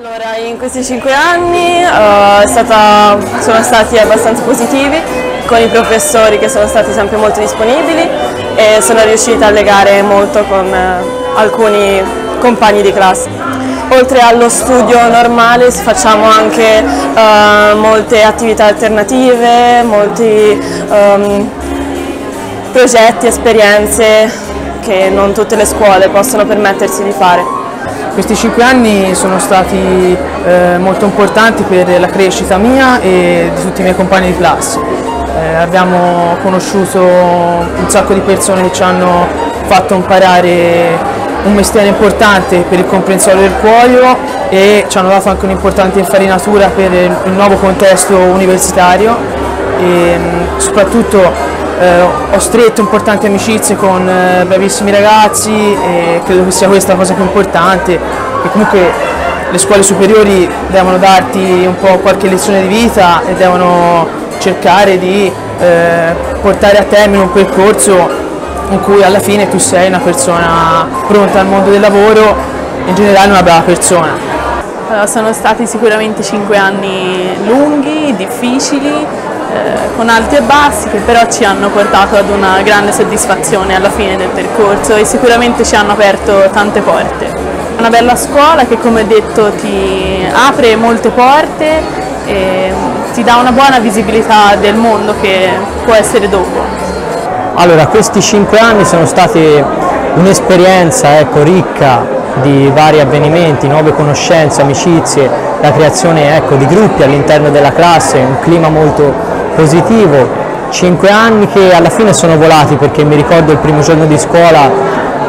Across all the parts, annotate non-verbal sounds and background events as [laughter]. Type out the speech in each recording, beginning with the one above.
Allora, in questi cinque anni uh, stata, sono stati abbastanza positivi con i professori che sono stati sempre molto disponibili e sono riuscita a legare molto con uh, alcuni compagni di classe. Oltre allo studio normale facciamo anche uh, molte attività alternative, molti um, progetti, esperienze che non tutte le scuole possono permettersi di fare. Questi cinque anni sono stati eh, molto importanti per la crescita mia e di tutti i miei compagni di classe. Eh, abbiamo conosciuto un sacco di persone che ci hanno fatto imparare un mestiere importante per il comprensorio del cuoio e ci hanno dato anche un'importante infarinatura per il nuovo contesto universitario e soprattutto eh, ho stretto importanti amicizie con eh, bravissimi ragazzi e credo che sia questa la cosa più importante, che comunque le scuole superiori devono darti un po' qualche lezione di vita e devono cercare di eh, portare a termine un percorso in cui alla fine tu sei una persona pronta al mondo del lavoro e in generale una brava persona. Allora, sono stati sicuramente cinque anni lunghi, difficili, eh, con alti e bassi che però ci hanno portato ad una grande soddisfazione alla fine del percorso e sicuramente ci hanno aperto tante porte. Una bella scuola che come detto ti apre molte porte e ti dà una buona visibilità del mondo che può essere dopo. Allora, questi cinque anni sono stati un'esperienza ecco, ricca di vari avvenimenti, nuove conoscenze, amicizie, la creazione ecco, di gruppi all'interno della classe, un clima molto positivo, 5 anni che alla fine sono volati perché mi ricordo il primo giorno di scuola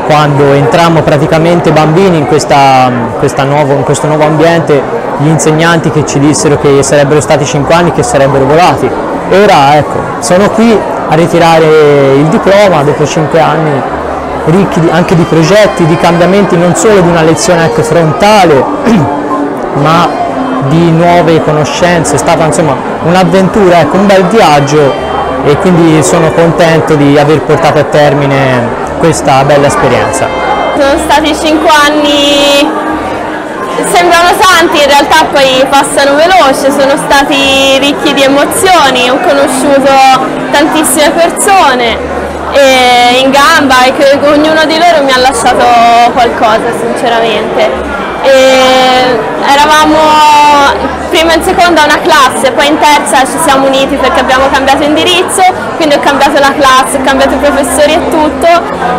quando entrammo praticamente bambini in, questa, questa nuovo, in questo nuovo ambiente, gli insegnanti che ci dissero che sarebbero stati 5 anni che sarebbero volati. Ora ecco, sono qui a ritirare il diploma dopo 5 anni ricchi anche di progetti, di cambiamenti, non solo di una lezione ecco, frontale, [clears throat] ma di nuove conoscenze, è stata insomma un'avventura, ecco, un bel viaggio e quindi sono contento di aver portato a termine questa bella esperienza. Sono stati cinque anni, sembrano tanti, in realtà poi passano veloce, sono stati ricchi di emozioni, ho conosciuto tantissime persone in gamba e che ognuno di loro mi ha lasciato qualcosa sinceramente. E eravamo prima in seconda una classe, poi in terza ci siamo uniti perché abbiamo cambiato indirizzo, quindi ho cambiato la classe, ho cambiato i professori e tutto,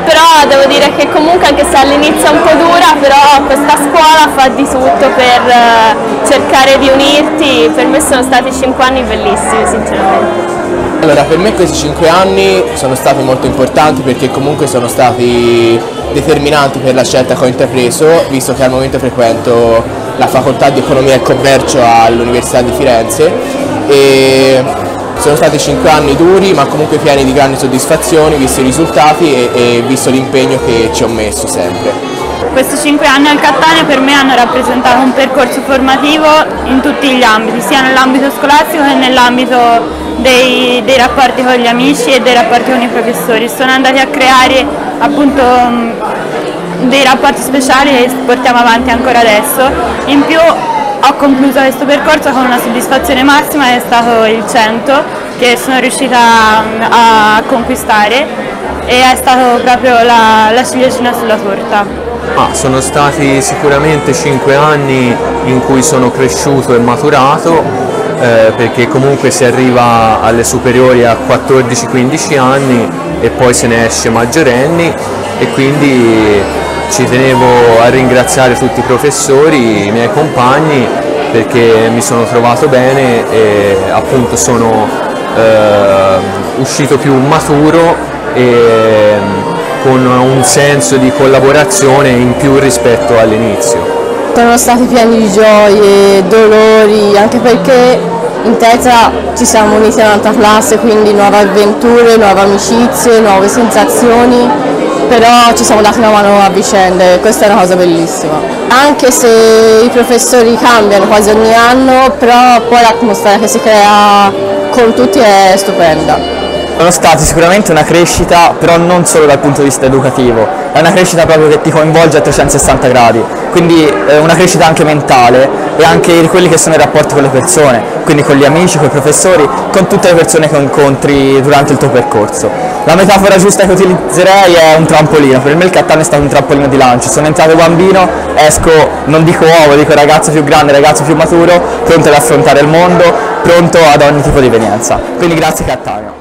però devo dire che comunque anche se all'inizio è un po' dura, però questa scuola fa di tutto per eh, cercare di unirti, per me sono stati cinque anni bellissimi sinceramente. Allora, per me questi cinque anni sono stati molto importanti perché comunque sono stati determinanti per la scelta che ho intrapreso, visto che al momento frequento la facoltà di economia e commercio all'Università di Firenze e sono stati cinque anni duri ma comunque pieni di grandi soddisfazioni, visto i risultati e, e visto l'impegno che ci ho messo sempre. Questi cinque anni al Cattaneo per me hanno rappresentato un percorso formativo in tutti gli ambiti, sia nell'ambito scolastico che nell'ambito dei, dei, rapporti con gli amici e dei rapporti con i professori. Sono andati a creare appunto dei rapporti speciali che portiamo avanti ancora adesso. In più ho concluso questo percorso con una soddisfazione massima è stato il 100 che sono riuscita a conquistare e è stato proprio la, la ciliegina sulla torta. Ah, sono stati sicuramente 5 anni in cui sono cresciuto e maturato eh, perché comunque si arriva alle superiori a 14-15 anni e poi se ne esce maggiorenni e quindi ci tenevo a ringraziare tutti i professori, i miei compagni perché mi sono trovato bene e appunto sono eh, uscito più maturo e con un senso di collaborazione in più rispetto all'inizio. Sono stati pieni di gioie, dolori, anche perché in terza ci siamo uniti a un'altra classe, quindi nuove avventure, nuove amicizie, nuove sensazioni, però ci siamo dati una mano a vicenda e questa è una cosa bellissima. Anche se i professori cambiano quasi ogni anno, però poi l'atmosfera che si crea con tutti è stupenda. Sono stati sicuramente una crescita, però non solo dal punto di vista educativo, è una crescita proprio che ti coinvolge a 360 gradi, quindi eh, una crescita anche mentale e anche di quelli che sono i rapporti con le persone, quindi con gli amici, con i professori, con tutte le persone che incontri durante il tuo percorso. La metafora giusta che utilizzerei è un trampolino, per me il Cattaneo è stato un trampolino di lancio, sono entrato bambino, esco, non dico uomo, dico ragazzo più grande, ragazzo più maturo, pronto ad affrontare il mondo, pronto ad ogni tipo di evenienza. Quindi grazie Cattaneo.